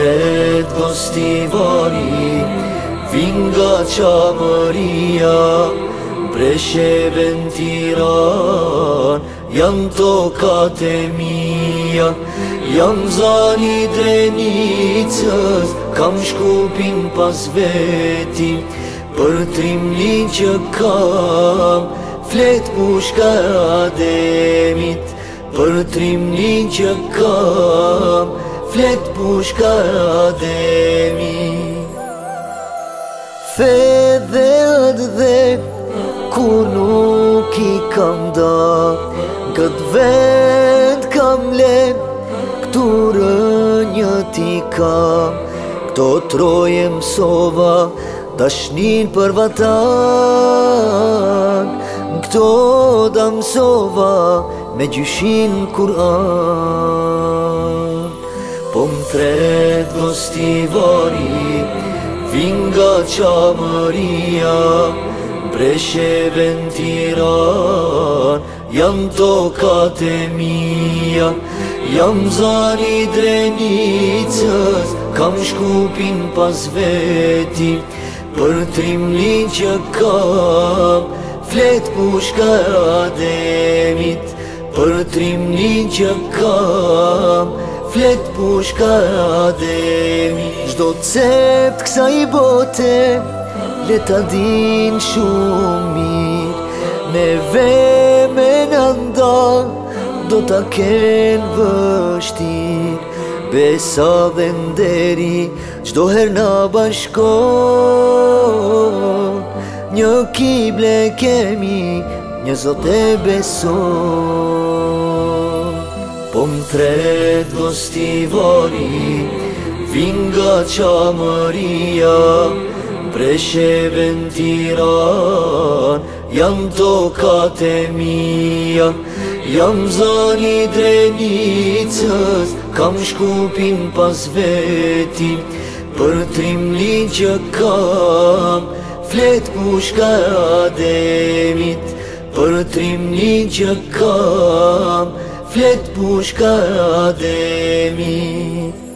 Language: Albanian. Tret gostivori Vinga qamëria Breshe ventiran Janë tokat e mija Janë zani drenicës Kam shkupin pas veti Për trimlin që kam Flet pushka ademit Për trimlin që kam flet bushka ademi Fe dhe kur dhe nuk i kam da këtë vend kam le, këtu rënjët i kam Këto troje sova dashnin për vatan Këto dam sova me gjyshin kuran tret mos t'i vori, vingo qo më rio, breshe ben tiron, jam to ka mija, jam zani drenicës, kam shkupin pas veti, për trim që kam, flet pushka ademit, për trim që kam, Fjetë pushka ademi Shdo të sepë kësa i bote Leta din shumë mirë Me ve në nda Do të kenë vështirë Besa dhe nderi Shdo her në bashko Një kible kemi Një zote beson Kom tret gostivori, vinga qamëria Breshe tiran jam tokat e mija Jam zani drenicës, kam shkupin pas veti Për trimlin që kam, flet pushka e ademit Për trimlin që kam, Fët pushka dhe